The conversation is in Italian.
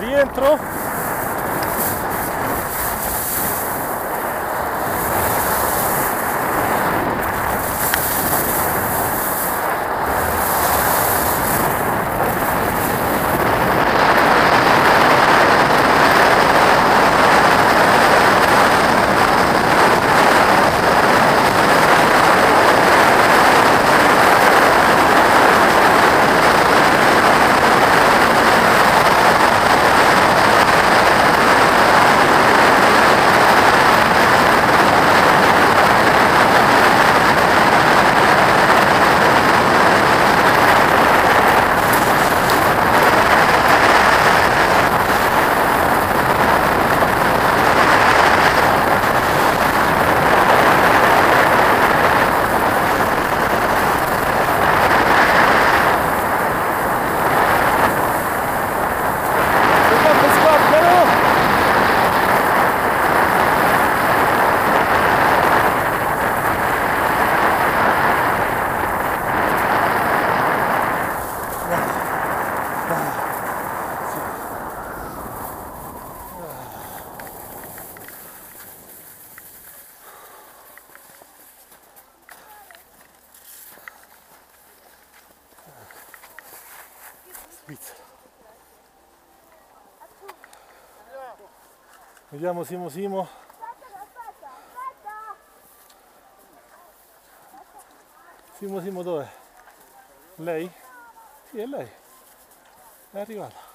rientro Svizzera Vediamo Simo Simo. Simo Simo dov'è? Lei? Sì, è lei. È arrivata.